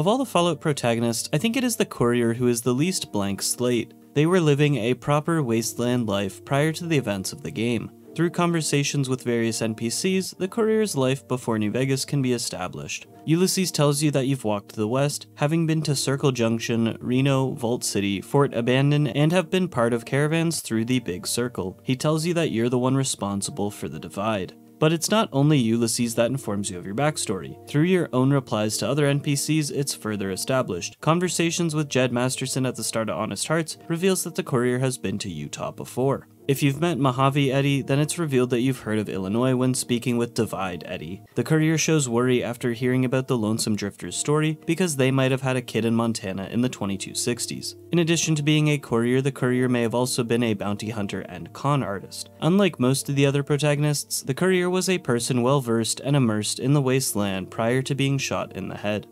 Of all the Fallout protagonists, I think it is the courier who is the least blank slate. They were living a proper wasteland life prior to the events of the game. Through conversations with various NPCs, the courier's life before New Vegas can be established. Ulysses tells you that you've walked the west, having been to Circle Junction, Reno, Vault City, Fort Abandon, and have been part of caravans through the Big Circle. He tells you that you're the one responsible for the divide. But it's not only Ulysses that informs you of your backstory. Through your own replies to other NPCs, it's further established. Conversations with Jed Masterson at the start of Honest Hearts reveals that the courier has been to Utah before. If you've met Mojave ED-E, then it's revealed that you've heard of Illinois when speaking with Divide ED-E. The courier shows worry after hearing about the Lonesome Drifter's story because they might have had a kid in Montana in the 2260s. In addition to being a courier, the courier may have also been a bounty hunter and con artist. Unlike most of the other protagonists, the courier was a person well versed and immersed in the wasteland prior to being shot in the head.